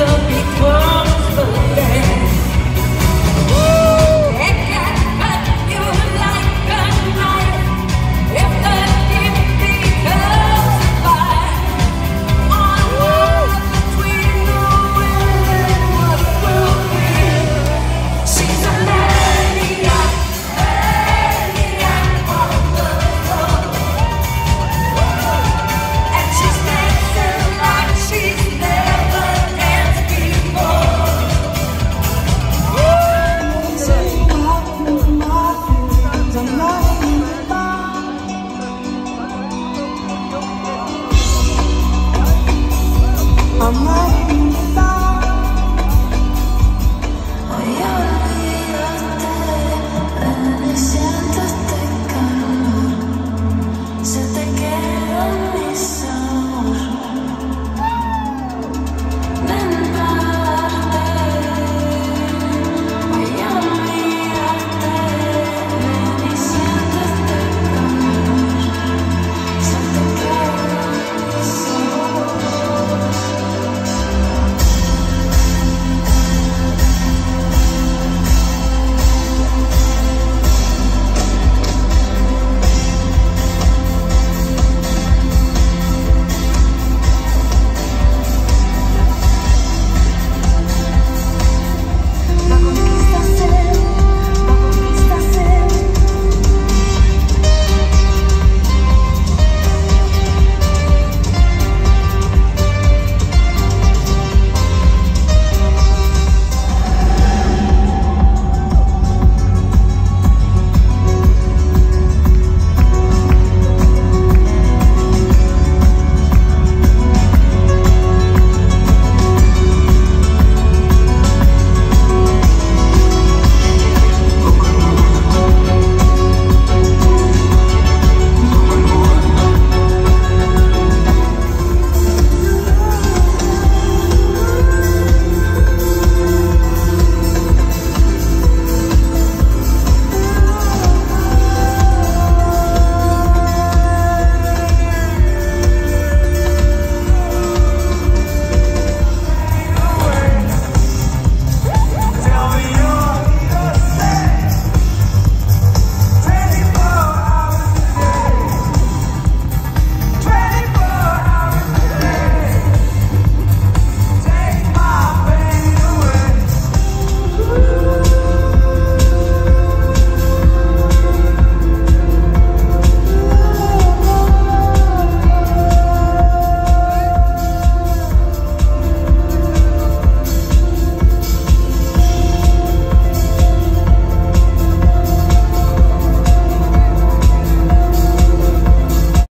sepi